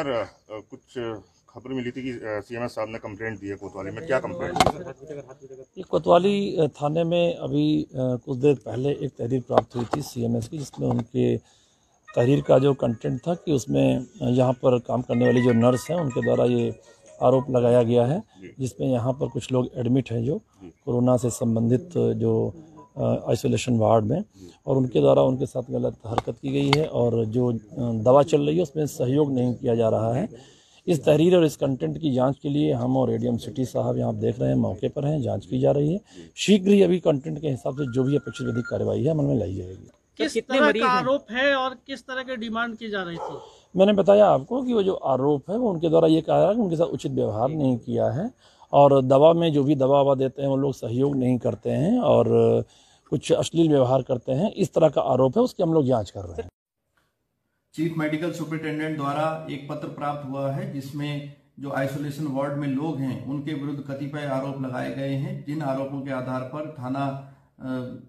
Sir कुछ खबर मिली थी कि सीएमएस साहब ने कंप्लेंट दी है कोतवाली में। क्या कंप्लेंट ये कोतवाली थाने में अभी कुछ देर पहले एक तहरीर प्राप्त हुई थी सीएमएस की जिसमें उनके तहरीर का जो कंटेंट था कि उसमें यहाँ पर काम करने वाली जो नर्स हैं उनके द्वारा ये आरोप लगाया गया है जिसमें यहाँ पर कुछ लोग एडमिट हैं जो। कोरोना से संबंधित जो आइसोलेशन वार्ड में और उनके द्वारा उनके साथ गलत हरकत की गई है और जो दवा चल रही है उसमें सहयोग नहीं किया जा रहा है। इस तहरीर और इस कंटेंट की जाँच के लिए हम और एडीएम सिटी साहब यहाँ आप देख रहे हैं मौके पर हैं जाँच की जा रही है। शीघ्र ही अभी कंटेंट के हिसाब से जो भी अपेक्षित विधिक कार्रवाई है अमल में लाई जाएगी। किस कितने तरह का आरोप है और किस तरह की डिमांड की जा रही थी? मैंने बताया आपको कि वो जो आरोप है वो उनके द्वारा ये कहा है कि उनके साथ उचित व्यवहार नहीं किया है और दवा में जो भी दवा ववा देते हैं वो लोग सहयोग नहीं करते हैं और कुछ अश्लील व्यवहार करते हैं इस तरह का आरोप है उसकी हम लोग जाँच कर रहे हैं। चीफ मेडिकल सुपरिटेंडेंट द्वारा एक पत्र प्राप्त हुआ है जिसमें जो आइसोलेशन वार्ड में लोग हैं उनके विरुद्ध कतिपय आरोप लगाए गए हैं। जिन आरोपों के आधार पर थाना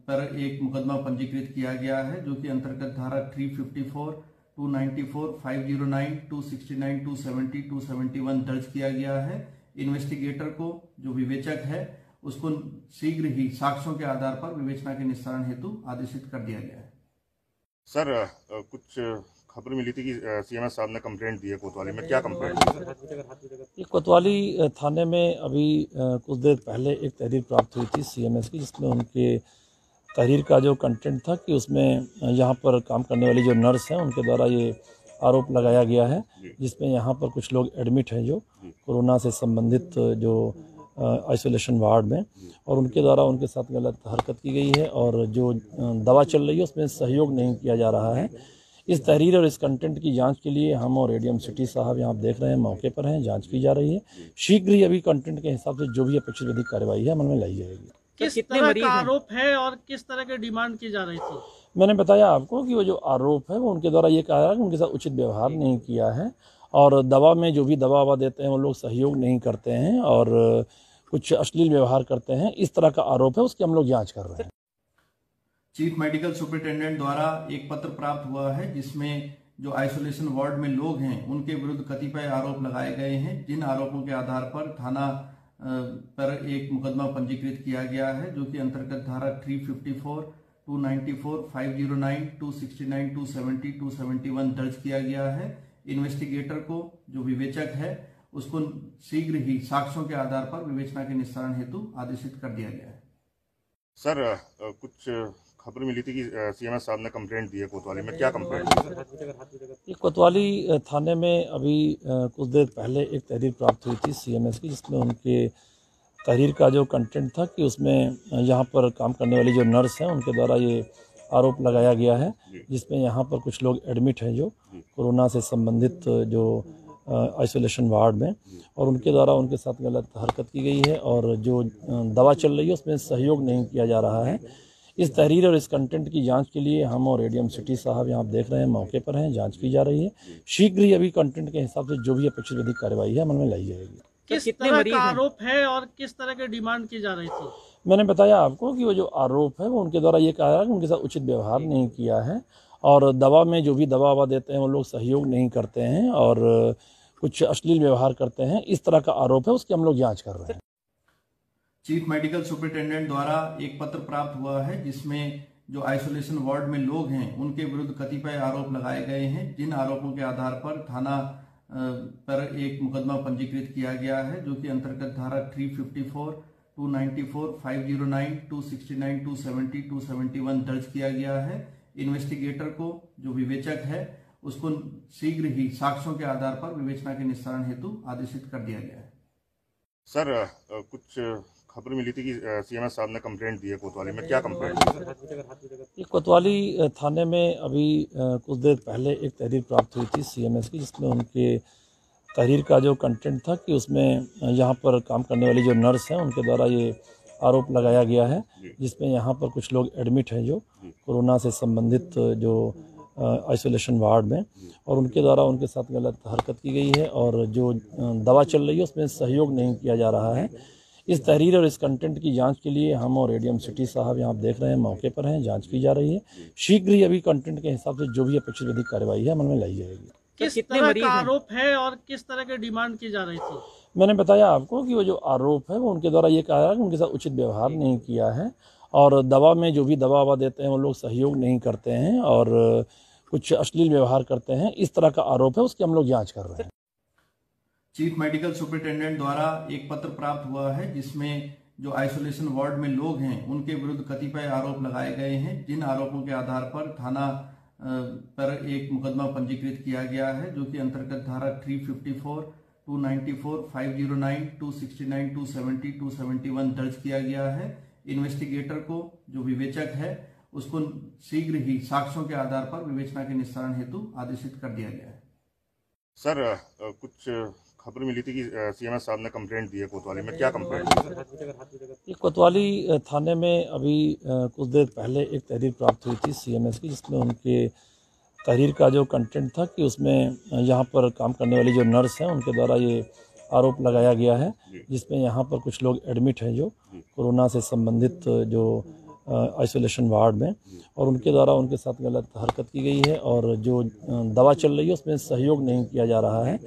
पर एक मुकदमा पंजीकृत किया गया है जो कि अंतर्गत धारा 354, 294, 509, 269, 270, 271 दर्ज किया गया है। इन्वेस्टिगेटर को जो विवेचक है उसको शीघ्र ही साक्ष्यों के आधार पर विवेचना के निस्तारण हेतु आदेशित कर दिया गया है। सर कुछ खबर मिली थी कि सीएमएस साहब ने कंप्लेंट दी है कोतवाली में। क्या कंप्लेंट ये कोतवाली थाने में अभी कुछ देर पहले एक तहरीर प्राप्त हुई थी सीएमएस की जिसमें उनके तहरीर का जो कंटेंट था कि उसमें यहाँ पर काम करने वाली जो नर्स हैं उनके द्वारा ये आरोप लगाया गया है जिसमें यहाँ पर कुछ लोग एडमिट हैं जो। कोरोना से संबंधित जो आइसोलेशन वार्ड में और उनके द्वारा उनके साथ गलत हरकत की गई है और जो दवा चल रही है उसमें सहयोग नहीं किया जा रहा है। इस तहरीर और इस कंटेंट की जाँच के लिए हम और एडीएम सिटी साहब यहाँ आप देख रहे हैं मौके पर हैं जाँच की जा रही है। शीघ्र ही अभी कंटेंट के हिसाब से जो भी अपेक्षित विधिक कार्रवाई है अमल में लाई जाएगी। किस कितने तरह का आरोप है और किस तरह की डिमांड की जा रही थी? मैंने बताया आपको कि वो जो आरोप है वो उनके द्वारा ये कहा जा रहा है कि उनके साथ उचित व्यवहार नहीं किया है और दवा में जो भी दवा ववा देते हैं वो लोग सहयोग नहीं करते हैं और कुछ अश्लील व्यवहार करते हैं इस तरह का आरोप है उसकी हम लोग जाँच कर रहे हैं। चीफ मेडिकल सुपरिटेंडेंट द्वारा एक पत्र प्राप्त हुआ है जिसमें जो आइसोलेशन वार्ड में लोग हैं उनके विरुद्ध कतिपय आरोप लगाए गए हैं। जिन आरोपों के आधार पर थाना पर एक मुकदमा पंजीकृत किया गया है जो कि अंतर्गत धारा 354, 294, 509, 269, 270, 271 दर्ज किया गया है। इन्वेस्टिगेटर को जो विवेचक है उसको शीघ्र ही साक्ष्यों के आधार पर विवेचना के निस्तारण हेतु आदेशित कर दिया गया है। सर कुछ खबर मिली थी कि सीएमएस साहब ने कंप्लेंट दी है कोतवाली में। क्या कंप्लेंट ये कोतवाली थाने में अभी कुछ देर पहले एक तहरीर प्राप्त हुई थी सीएमएस की जिसमें उनके तहरीर का जो कंटेंट था कि उसमें यहाँ पर काम करने वाली जो नर्स हैं उनके द्वारा ये आरोप लगाया गया है जिसमें यहाँ पर कुछ लोग एडमिट हैं जो। कोरोना से संबंधित जो आइसोलेशन वार्ड में और उनके द्वारा उनके साथ गलत हरकत की गई है और जो दवा चल रही है उसमें सहयोग नहीं किया जा रहा है। इस तहरीर और इस कंटेंट की जाँच के लिए हम और एडीएम सिटी साहब यहाँ आप देख रहे हैं मौके पर हैं जाँच की जा रही है। शीघ्र ही अभी कंटेंट के हिसाब से जो भी अपेक्षित विधिक कार्रवाई है अमल में लाई जाएगी। किस कितने तरह का आरोप है और किस तरह के डिमांड की जा रही थी? मैंने बताया आपको कि वो जो आरोप है वो उनके द्वारा ये कहा है कि उनके साथ उचित व्यवहार नहीं किया है। और दवा में जो भी दवा ववा देते हैं वो लोग सहयोग नहीं करते हैं और कुछ अश्लील व्यवहार करते हैं। इस तरह का आरोप है उसकी हम लोग जाँच कर रहे हैं। चीफ मेडिकल सुपरिटेंडेंट द्वारा एक पत्र प्राप्त हुआ है जिसमें जो आइसोलेशन वार्ड में लोग हैं उनके विरुद्ध कतिपय आरोप लगाए गए हैं। जिन आरोपों के आधार पर थाना पर एक मुकदमा पंजीकृत किया गया है जो कि अंतर्गत धारा 354, 294, 509, 269, 270, 271 दर्ज किया गया है। इन्वेस्टिगेटर को जो विवेचक है उसको शीघ्र ही साक्ष्यों के आधार पर विवेचना के निस्तारण हेतु आदेशित कर दिया गया है। सर कुछ खबर मिली थी कि सीएमएस साहब ने कंप्लेंट दी है कोतवाली में। क्या कंप्लेंट? ये कोतवाली थाने में अभी कुछ देर पहले एक तहरीर प्राप्त हुई थी सीएमएस की जिसमें उनके तहरीर का जो कंटेंट था कि उसमें यहाँ पर काम करने वाली जो नर्स हैं उनके द्वारा ये आरोप लगाया गया है जिसमें यहाँ पर कुछ लोग एडमिट हैं जो कोरोना से संबंधित जो आइसोलेशन वार्ड में और उनके द्वारा उनके साथ गलत हरकत की गई है और जो दवा चल रही है उसमें सहयोग नहीं किया जा रहा है। इस तहरीर और इस कंटेंट की जाँच के लिए हम और एडीएम सिटी साहब यहाँ आप देख रहे हैं मौके पर हैं जाँच की जा रही है। शीघ्र ही अभी कंटेंट के हिसाब से जो भी अपेक्षित विधिक कार्रवाई है अमल में लाई जाएगी। किस कितने तरह का आरोप है और किस तरह की डिमांड की जा रही थी? मैंने बताया आपको कि वो जो आरोप है वो उनके द्वारा ये कहा है कि उनके साथ उचित व्यवहार नहीं किया है और दवा में जो भी दवा ववा देते हैं वो लोग सहयोग नहीं करते हैं और कुछ अश्लील व्यवहार करते हैं। इस तरह का आरोप है उसकी हम लोग जाँच कर रहे हैं। चीफ मेडिकल सुपरिटेंडेंट द्वारा एक पत्र प्राप्त हुआ है जिसमें जो आइसोलेशन वार्ड में लोग हैं उनके विरुद्ध कतिपय आरोप लगाए गए हैं। जिन आरोपों के आधार पर थाना पर एक मुकदमा पंजीकृत किया गया है जो कि अंतर्गत धारा 354, 294, 509, 269, 270, 271 दर्ज किया गया है। इन्वेस्टिगेटर को जो विवेचक है उसको शीघ्र ही साक्ष्यों के आधार पर विवेचना के निस्तारण हेतु आदेशित कर दिया गया है। सर कुछ खबर मिली थी कि सीएमएस साहब ने कंप्लेंट दी है कोतवाली में। क्या कंप्लेंट ये कोतवाली थाने में अभी कुछ देर पहले एक तहरीर प्राप्त हुई थी सीएमएस की जिसमें उनके तहरीर का जो कंटेंट था कि उसमें यहाँ पर काम करने वाली जो नर्स हैं उनके द्वारा ये आरोप लगाया गया है जिसमें यहाँ पर कुछ लोग एडमिट हैं जो कोरोना से संबंधित जो आइसोलेशन वार्ड में और उनके द्वारा उनके साथ गलत हरकत की गई है और जो दवा चल रही है उसमें सहयोग नहीं किया जा रहा है।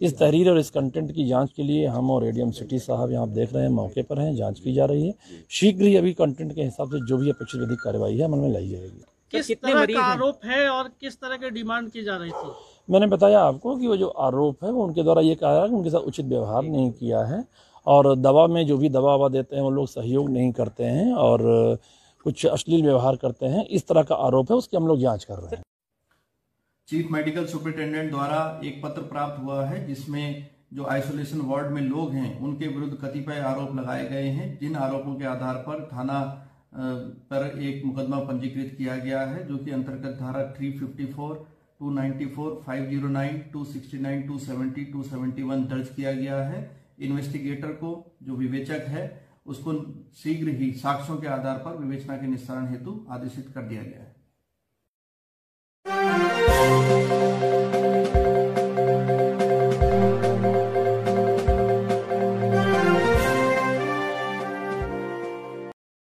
इस तहरीर और इस कंटेंट की जाँच के लिए हम और एडीएम सिटी साहब यहाँ देख रहे हैं मौके पर हैं जाँच की जा रही है। शीघ्र ही अभी कंटेंट के हिसाब से जो भी अपेक्षित विधिक कार्रवाई है अमल में लाई जाएगी। किस कितने तरह मरीज़ का आरोप है और किस तरह की डिमांड की जा रही थी? मैंने बताया आपको कि वो जो आरोप है वो उनके द्वारा ये कहा जा रहा है कि उनके साथ उचित व्यवहार नहीं किया है और दवा में जो भी दवा ववा देते हैं वो लोग सहयोग नहीं करते हैं और कुछ अश्लील व्यवहार करते हैं। इस तरह का आरोप है उसकी हम लोग जाँच कर रहे हैं। चीफ मेडिकल सुपरिटेंडेंट द्वारा एक पत्र प्राप्त हुआ है जिसमें जो आइसोलेशन वार्ड में लोग हैं उनके विरुद्ध कतिपय आरोप लगाए गए हैं। जिन आरोपों के आधार पर थाना पर एक मुकदमा पंजीकृत किया गया है जो कि अंतर्गत धारा 354, 294, 509, 269, 270, 271 दर्ज किया गया है। इन्वेस्टिगेटर को जो विवेचक है उसको शीघ्र ही साक्ष्यों के आधार पर विवेचना के निस्तारण हेतु आदेशित कर दिया गया है।